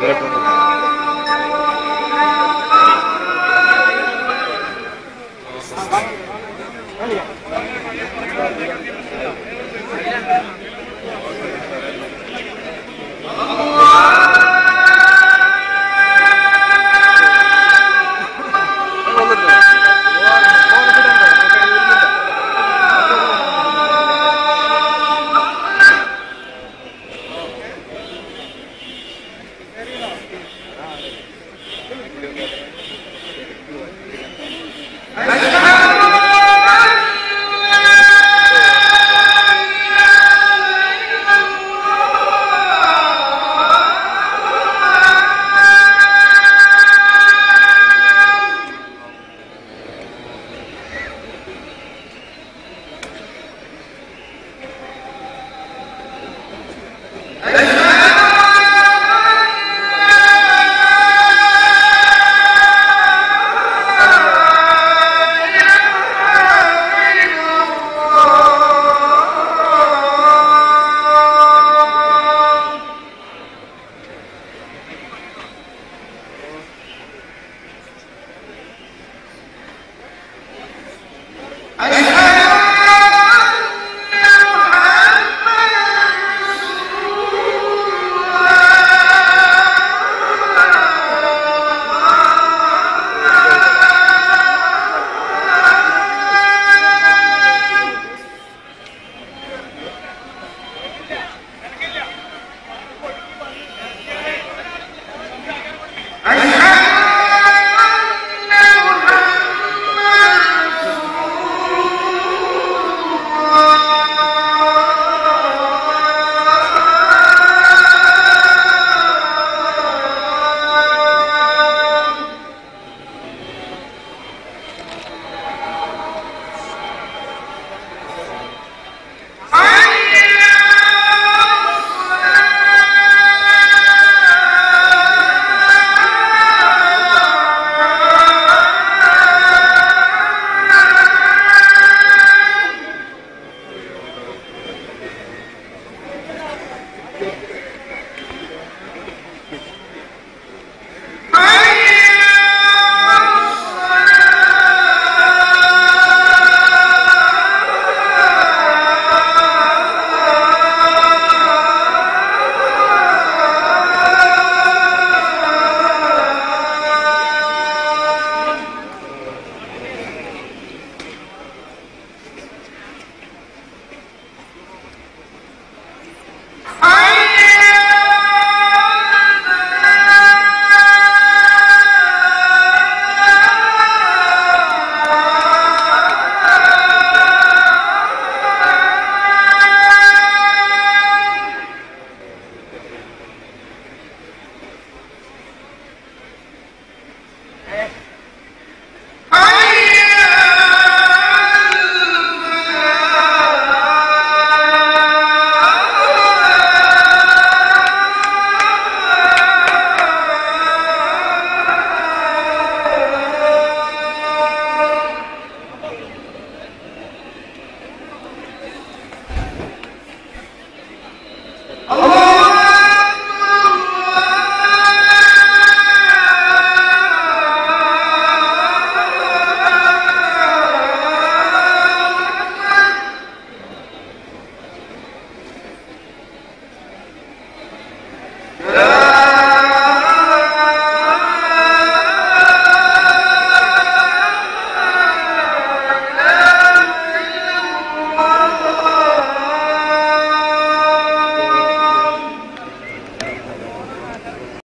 Allah